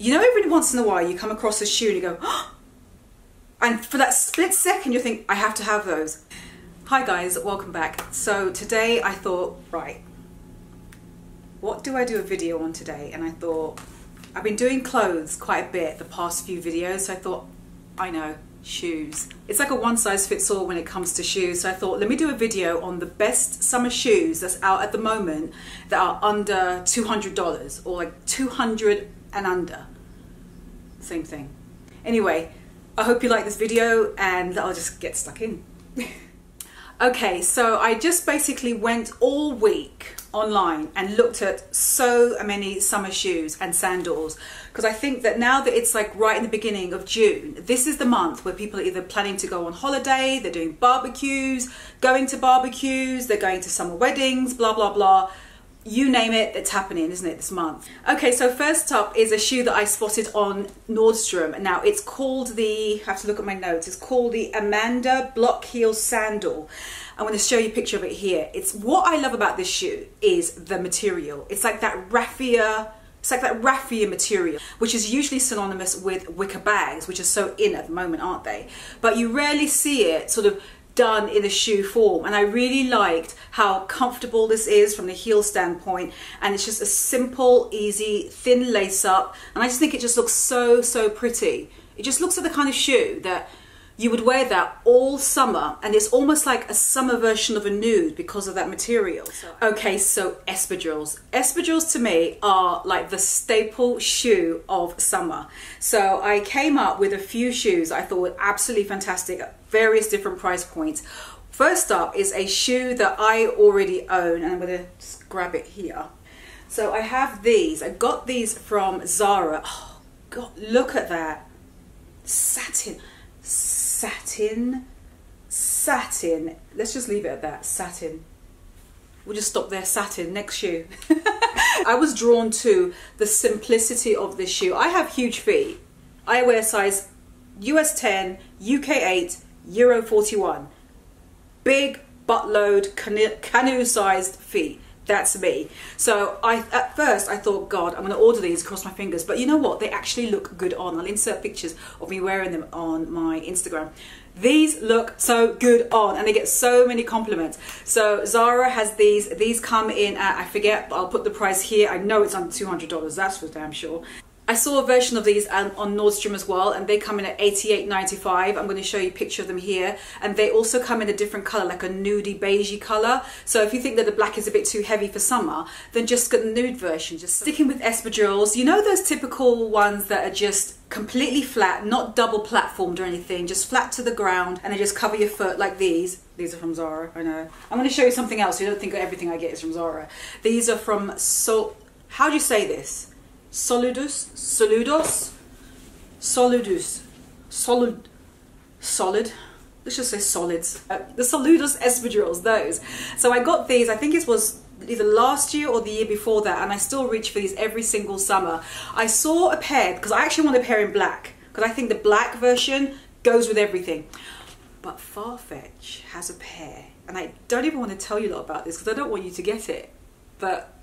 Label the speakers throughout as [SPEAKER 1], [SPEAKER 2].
[SPEAKER 1] you know, every once in a while you come across a shoe and you go, oh! and for that split second you think, I have to have those. Hi guys, welcome back. So today I thought, right, what do I do a video on today? And I thought, I've been doing clothes quite a bit the past few videos, so I thought, I know, shoes. It's like a one size fits all when it comes to shoes. So I thought, let me do a video on the best summer shoes that's out at the moment that are under $200 or like 200 and under. Same thing. Anyway, I hope you like this video and I'll just get stuck in. okay, so I just basically went all week online and looked at so many summer shoes and sandals because I think that now that it's like right in the beginning of June, this is the month where people are either planning to go on holiday, they're doing barbecues, going to barbecues, they're going to summer weddings, blah, blah, blah. You name it, it's happening, isn't it, this month? Okay, so first up is a shoe that I spotted on Nordstrom. Now, it's called the, I have to look at my notes, it's called the Amanda Block Heel Sandal. I'm going to show you a picture of it here. It's what I love about this shoe is the material. It's like that raffia it's like that raffia material, which is usually synonymous with wicker bags, which are so in at the moment, aren't they? But you rarely see it sort of done in a shoe form. And I really liked how comfortable this is from the heel standpoint. And it's just a simple, easy, thin lace up. And I just think it just looks so, so pretty. It just looks like the kind of shoe that you would wear that all summer and it's almost like a summer version of a nude because of that material. Okay, so espadrilles. Espadrilles to me are like the staple shoe of summer. So I came up with a few shoes I thought were absolutely fantastic at various different price points. First up is a shoe that I already own and I'm gonna just grab it here. So I have these, I got these from Zara. Oh God, look at that. Satin satin, satin. Satin. Let's just leave it at that, satin. We'll just stop there, satin, next shoe. I was drawn to the simplicity of this shoe. I have huge feet. I wear size US 10, UK 8, Euro 41. Big buttload canoe sized feet that's me. So I at first I thought, God, I'm going to order these, cross my fingers. But you know what? They actually look good on. I'll insert pictures of me wearing them on my Instagram. These look so good on and they get so many compliments. So Zara has these. These come in at, I forget, but I'll put the price here. I know it's under $200, that's for damn sure. I saw a version of these um, on, Nordstrom as well, and they come in at $88.95. I'm going to show you a picture of them here. And they also come in a different color, like a nudie beigey color. So if you think that the black is a bit too heavy for summer, then just get the nude version. Just sticking with espadrilles. You know those typical ones that are just completely flat, not double platformed or anything, just flat to the ground, and they just cover your foot like these. These are from Zara, I know. I'm going to show you something else. You don't think everything I get is from Zara. These are from So. How do you say this? Solidus, soludos, solidus, solid, solid. Let's just say solids. Uh, the solidus espadrilles, those. So I got these. I think it was either last year or the year before that, and I still reach for these every single summer. I saw a pair because I actually want a pair in black because I think the black version goes with everything. But Farfetch has a pair, and I don't even want to tell you a lot about this because I don't want you to get it. But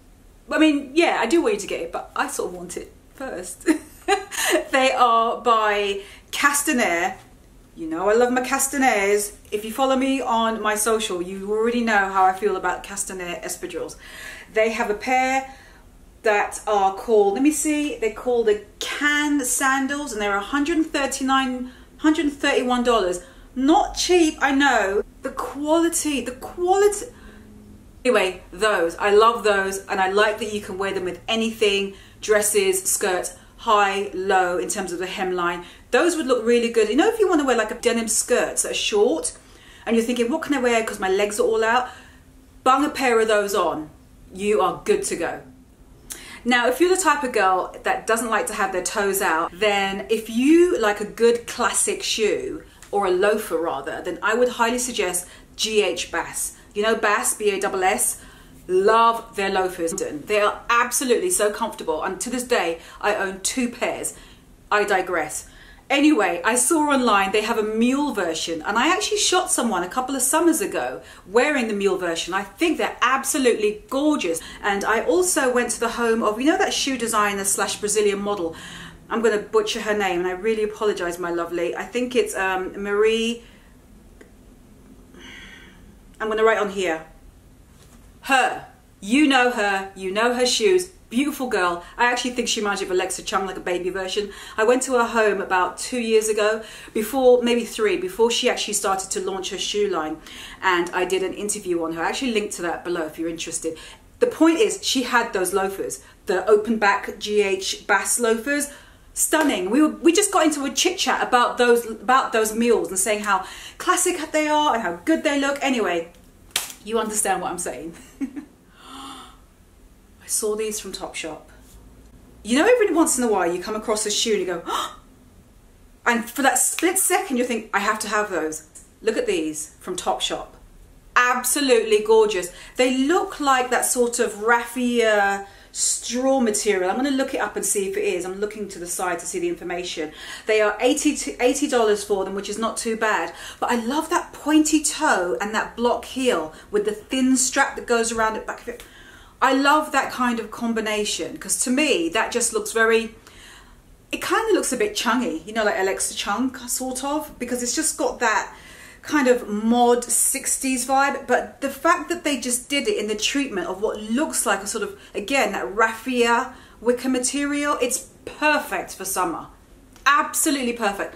[SPEAKER 1] I mean, yeah, I do want you to get it, but I sort of want it first. they are by Castaner. You know I love my Castaners. If you follow me on my social, you already know how I feel about Castaner espadrilles. They have a pair that are called, let me see, they're called the Can Sandals and they're 139, $131. Not cheap, I know. The quality, the quality, Anyway, those. I love those and I like that you can wear them with anything, dresses, skirts, high, low in terms of the hemline. Those would look really good. You know if you want to wear like a denim skirt that are short and you're thinking, what can I wear because my legs are all out? Bung a pair of those on. You are good to go. Now, if you're the type of girl that doesn't like to have their toes out, then if you like a good classic shoe, or a loafer rather, then I would highly suggest GH Bass. You know Bass, B-A-S-S? Love their loafers. They are absolutely so comfortable and to this day I own two pairs. I digress. Anyway, I saw online they have a mule version and I actually shot someone a couple of summers ago wearing the mule version. I think they're absolutely gorgeous. And I also went to the home of, you know that shoe designer slash Brazilian model, I'm going to butcher her name and I really apologize, my lovely. I think it's um, Mari. I'm going to write on here. Her. You know her. You know her shoes. Beautiful girl. I actually think she reminds me of Alexa Chung, like a baby version. I went to her home about two years ago, before maybe three, before she actually started to launch her shoe line, and I did an interview on her. I actually linked to that below if you're interested. The point is, she had those loafers, the open back GH Bass loafers stunning. We were, we just got into a chit chat about those about those mules and saying how classic they are and how good they look. Anyway, you understand what I'm saying. I saw these from Topshop. You know, every once in a while you come across a shoe and you go, and for that split second you think, I have to have those. Look at these from Topshop. Absolutely gorgeous. They look like that sort of raffia straw material. I'm going to look it up and see if it is. I'm looking to the side to see the information. They are 80 to $80 for them, which is not too bad. But I love that pointy toe and that block heel with the thin strap that goes around the back of it. I love that kind of combination because to me, that just looks very, it kind of looks a bit chungy, you know, like Alexa Chung, sort of, because it's just got that kind of mod 60s vibe but the fact that they just did it in the treatment of what looks like a sort of again that raffia wicker material it's perfect for summer absolutely perfect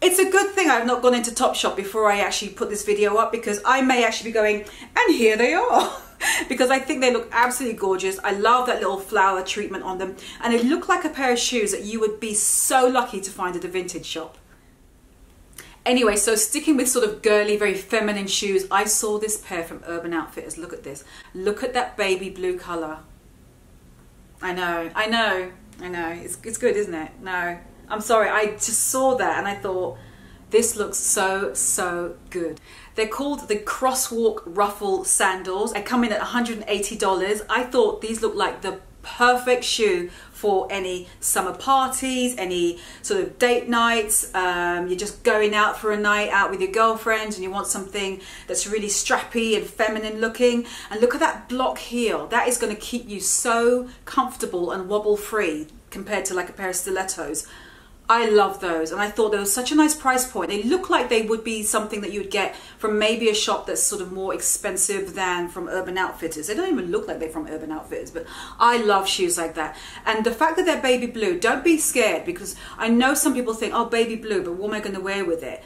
[SPEAKER 1] it's a good thing I've not gone into Topshop before I actually put this video up because I may actually be going and here they are because I think they look absolutely gorgeous. I love that little flower treatment on them and they look like a pair of shoes that you would be so lucky to find at a vintage shop. Anyway, so sticking with sort of girly, very feminine shoes, I saw this pair from Urban Outfitters. Look at this. Look at that baby blue color. I know, I know, I know. It's, it's good, isn't it? No, I'm sorry. I just saw that and I thought, this looks so, so good. They're called the Crosswalk Ruffle Sandals. They come in at $180. I thought these looked like the perfect shoe for any summer parties, any sort of date nights. Um, you're just going out for a night out with your girlfriend and you want something that's really strappy and feminine looking. And look at that block heel. That is going to keep you so comfortable and wobble free compared to like a pair of stilettos. I love those and I thought they were such a nice price point. They look like they would be something that you would get from maybe a shop that's sort of more expensive than from Urban Outfitters. They don't even look like they're from Urban Outfitters, but I love shoes like that. And the fact that they're baby blue, don't be scared because I know some people think, oh, baby blue, but what am I going to wear with it?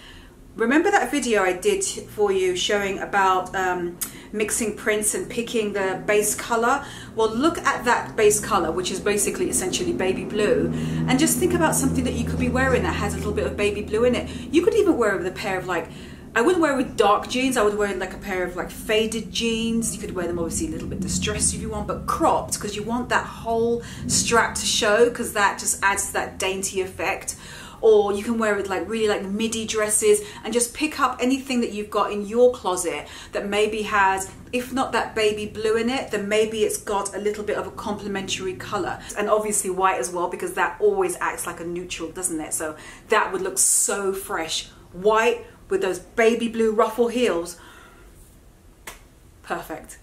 [SPEAKER 1] Remember that video I did for you showing about um, mixing prints and picking the base color? Well, look at that base color, which is basically essentially baby blue, and just think about something that you could be wearing that has a little bit of baby blue in it. You could even wear it with a pair of like, I wouldn't wear it with dark jeans, I would wear like a pair of like faded jeans. You could wear them obviously a little bit distressed if you want, but cropped because you want that whole strap to show because that just adds to that dainty effect or you can wear it like really like midi dresses and just pick up anything that you've got in your closet that maybe has if not that baby blue in it then maybe it's got a little bit of a complementary color. And obviously white as well because that always acts like a neutral doesn't it? So that would look so fresh. White with those baby blue ruffle heels. Perfect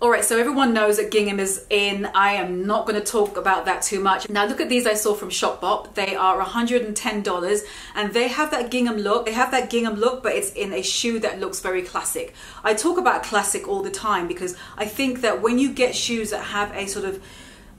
[SPEAKER 1] all right, so everyone knows that gingham is in. I am not going to talk about that too much. Now look at these I saw from Shopbop. They are $110 and they have that gingham look. They have that gingham look, but it's in a shoe that looks very classic. I talk about classic all the time because I think that when you get shoes that have a sort of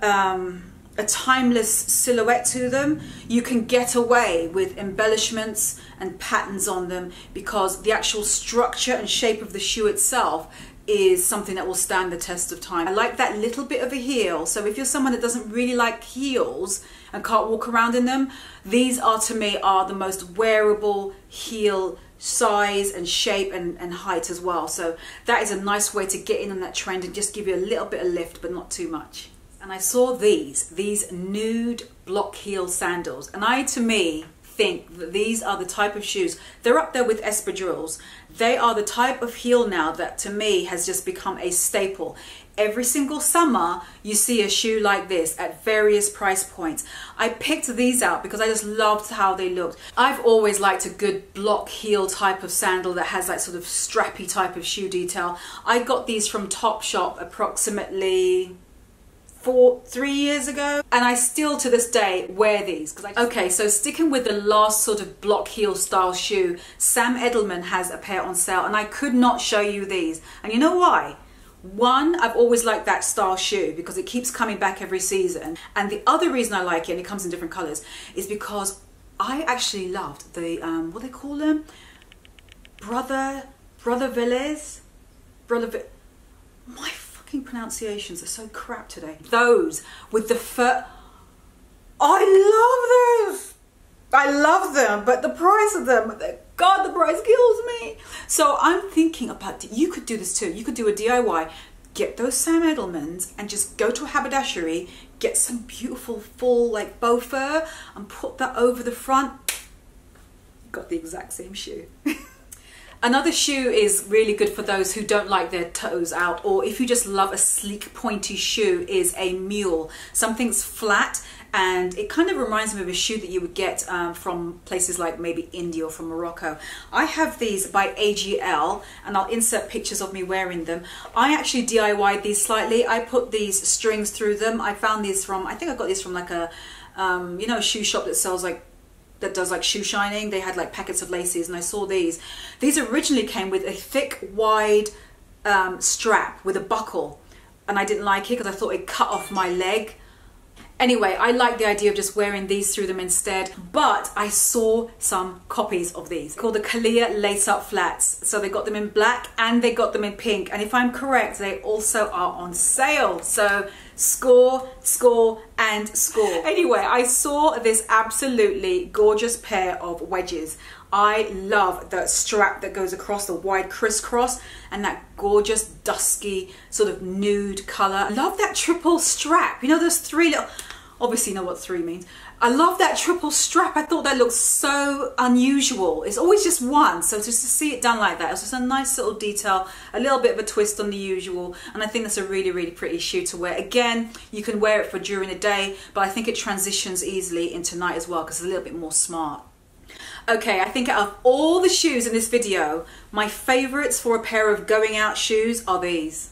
[SPEAKER 1] um, a timeless silhouette to them, you can get away with embellishments and patterns on them because the actual structure and shape of the shoe itself is something that will stand the test of time. I like that little bit of a heel. So if you're someone that doesn't really like heels and can't walk around in them, these are to me are the most wearable heel size and shape and, and height as well. So that is a nice way to get in on that trend and just give you a little bit of lift, but not too much. And I saw these, these nude block heel sandals. And I, to me, think that these are the type of shoes, they're up there with espadrilles. They are the type of heel now that to me has just become a staple. Every single summer, you see a shoe like this at various price points. I picked these out because I just loved how they looked. I've always liked a good block heel type of sandal that has that sort of strappy type of shoe detail. I got these from Topshop approximately four, three years ago, and I still to this day wear these. I okay, so sticking with the last sort of block heel style shoe, Sam Edelman has a pair on sale, and I could not show you these. And you know why? One, I've always liked that style shoe because it keeps coming back every season. And the other reason I like it, and it comes in different colors, is because I actually loved the, um, what they call them? Brother, Brother Vellies? Brother, my fucking pronunciations are so crap today. Those with the fur, I love those. I love them, but the price of them, God, the price kills me. So I'm thinking about, you could do this too. You could do a DIY, get those Sam Edelmans and just go to a haberdashery, get some beautiful full like bow fur and put that over the front. Got the exact same shoe. Another shoe is really good for those who don't like their toes out or if you just love a sleek pointy shoe is a mule. Something's flat and it kind of reminds me of a shoe that you would get um, from places like maybe India or from Morocco. I have these by AGL and I'll insert pictures of me wearing them. I actually DIYed these slightly. I put these strings through them. I found these from, I think I got these from like a, um, you know, a shoe shop that sells like that does like shoe shining. They had like packets of laces and I saw these. These originally came with a thick, wide um, strap with a buckle and I didn't like it because I thought it cut off my leg. Anyway, I like the idea of just wearing these through them instead, but I saw some copies of these called the Kalea Lace Up Flats. So they got them in black and they got them in pink. And if I'm correct, they also are on sale. So score, score, and score. Anyway, I saw this absolutely gorgeous pair of wedges. I love the strap that goes across the wide crisscross and that gorgeous dusky sort of nude color. I love that triple strap. You know those three little, obviously you know what three means. I love that triple strap. I thought that looked so unusual. It's always just one. So just to see it done like that, it's just a nice little detail, a little bit of a twist on the usual. And I think that's a really, really pretty shoe to wear. Again, you can wear it for during the day, but I think it transitions easily into night as well because it's a little bit more smart. Okay, I think out of all the shoes in this video, my favorites for a pair of going out shoes are these.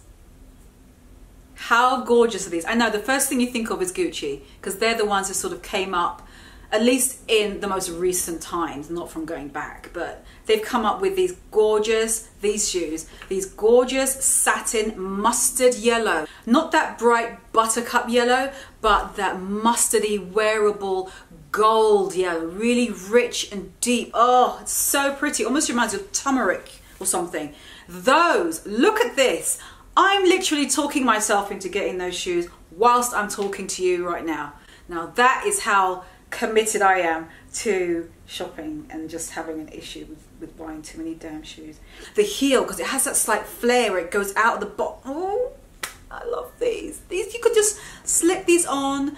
[SPEAKER 1] How gorgeous are these? I know the first thing you think of is Gucci because they're the ones that sort of came up at least in the most recent times, not from going back, but they've come up with these gorgeous, these shoes, these gorgeous satin mustard yellow. Not that bright buttercup yellow, but that mustardy wearable gold yellow, really rich and deep. Oh, it's so pretty. Almost reminds you of turmeric or something. Those, look at this. I'm literally talking myself into getting those shoes whilst I'm talking to you right now. Now that is how committed I am to shopping and just having an issue with, with buying too many damn shoes. The heel, because it has that slight flare it goes out of the bottom. Oh, I love these. These, you could just slip these on.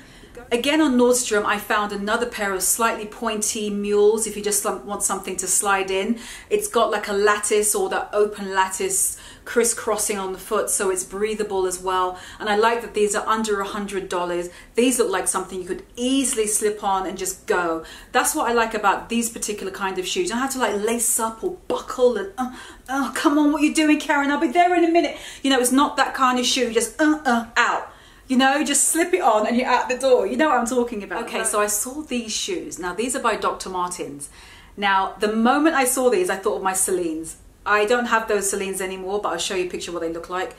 [SPEAKER 1] Again on Nordstrom, I found another pair of slightly pointy mules if you just want something to slide in. It's got like a lattice or that open lattice crisscrossing on the foot so it's breathable as well. And I like that these are under a hundred dollars. These look like something you could easily slip on and just go. That's what I like about these particular kind of shoes. You don't have to like lace up or buckle and uh, oh come on what you doing Karen? I'll be there in a minute. You know it's not that kind of shoe just uh uh out you know just slip it on and you're out the door you know what I'm talking about okay so I saw these shoes now these are by Dr. Martens now the moment I saw these I thought of my Celines I don't have those Celines anymore, but I'll show you a picture of what they look like.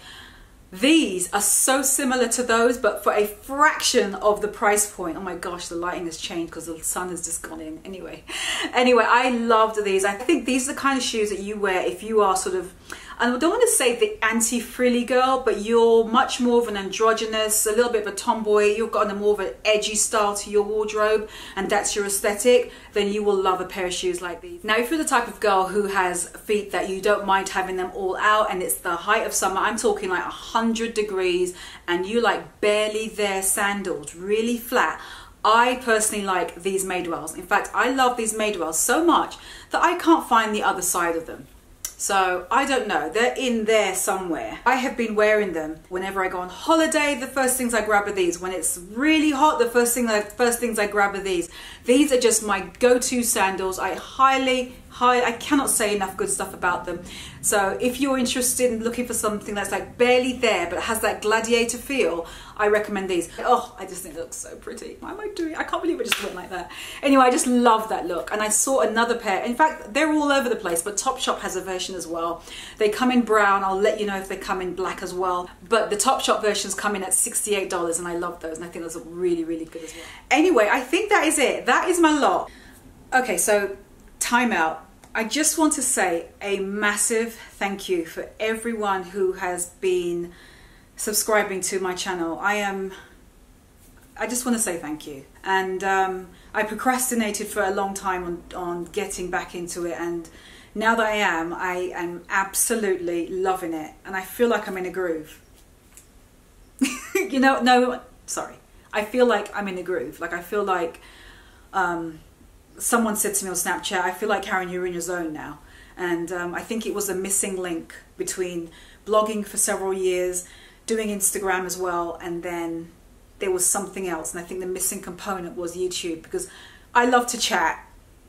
[SPEAKER 1] These are so similar to those, but for a fraction of the price point. Oh my gosh, the lighting has changed because the sun has just gone in. Anyway, anyway, I loved these. I think these are the kind of shoes that you wear if you are sort of I don't want to say the anti-frilly girl, but you're much more of an androgynous, a little bit of a tomboy, you've got a more of an edgy style to your wardrobe, and that's your aesthetic, then you will love a pair of shoes like these. Now, if you're the type of girl who has feet that you don't mind having them all out, and it's the height of summer, I'm talking like 100 degrees, and you like barely there sandals, really flat, I personally like these Madewells. In fact, I love these Madewells so much that I can't find the other side of them. So I don't know, they're in there somewhere. I have been wearing them whenever I go on holiday. The first things I grab are these. When it's really hot, the first thing, the first things I grab are these. These are just my go-to sandals. I highly, high, I cannot say enough good stuff about them. So if you're interested in looking for something that's like barely there, but has that gladiator feel, I recommend these. Oh, I just think it looks so pretty. Why am I doing? I can't believe I just went like that. Anyway, I just love that look. And I saw another pair. In fact, they're all over the place, but Topshop has a version as well. They come in brown. I'll let you know if they come in black as well. But the Topshop versions come in at $68 and I love those. And I think those are really, really good as well. Anyway, I think that is it. That is my lot. Okay, so time out. I just want to say a massive thank you for everyone who has been subscribing to my channel. I am, I just want to say thank you. And um, I procrastinated for a long time on, on getting back into it. And now that I am, I am absolutely loving it. And I feel like I'm in a groove. you know, no, sorry. I feel like I'm in a groove. Like I feel like, um, someone said to me on Snapchat, I feel like Karen, you're in your zone now. And um, I think it was a missing link between blogging for several years, doing Instagram as well, and then there was something else. And I think the missing component was YouTube because I love to chat,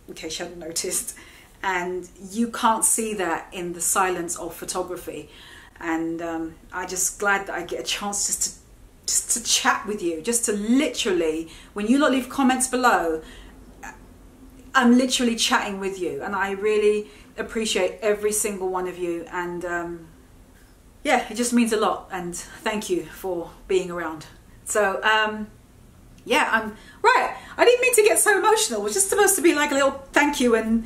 [SPEAKER 1] in case you hadn't noticed. And you can't see that in the silence of photography. And um, I'm just glad that I get a chance just to just to chat with you, just to literally, when you lot leave comments below, I'm literally chatting with you, and I really appreciate every single one of you. And um, yeah, it just means a lot. And thank you for being around. So um, yeah, I'm right. I didn't mean to get so emotional. It was just supposed to be like a little thank you and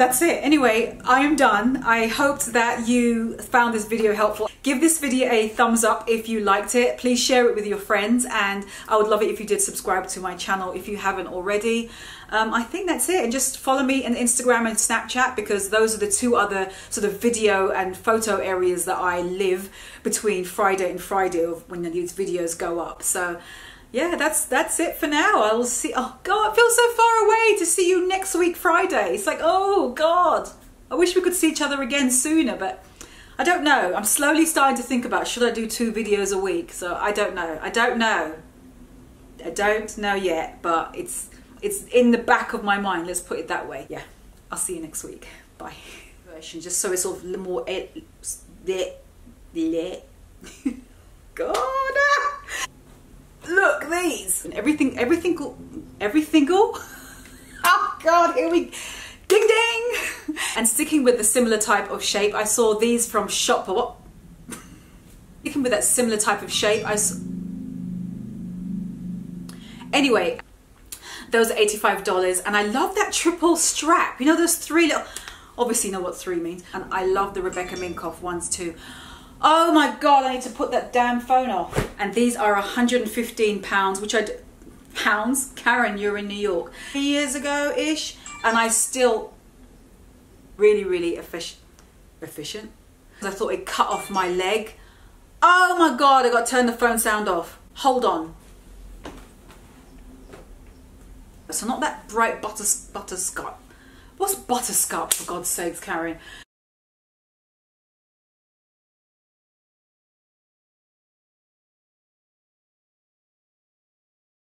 [SPEAKER 1] that's it. Anyway, I am done. I hoped that you found this video helpful. Give this video a thumbs up if you liked it. Please share it with your friends and I would love it if you did subscribe to my channel if you haven't already. Um, I think that's it. And just follow me on Instagram and Snapchat because those are the two other sort of video and photo areas that I live between Friday and Friday of when these videos go up. So yeah, that's that's it for now. I will see. Oh God, it so far away to see you next week Friday. It's like, oh God, I wish we could see each other again sooner, but I don't know. I'm slowly starting to think about should I do two videos a week. So I don't know. I don't know. I don't know yet, but it's it's in the back of my mind. Let's put it that way. Yeah, I'll see you next week. Bye. Just so it's sort of more. God. Look, these. And Everything, everything, everything. Oh God, here we, ding ding. And sticking with the similar type of shape, I saw these from Shop. What? Sticking with that similar type of shape, I. Saw, anyway, those are $85 and I love that triple strap. You know those three little, obviously you know what three means. And I love the Rebecca Minkoff ones too. Oh my God, I need to put that damn phone off. And these are 115 pounds, which I, pounds? Karen, you're in New York. Years ago-ish, and I still really, really efficient. Efficient? I thought it cut off my leg. Oh my God, I got to turn the phone sound off. Hold on. So not that bright butters, butterscotch. What's butterscotch for God's sakes, Karen?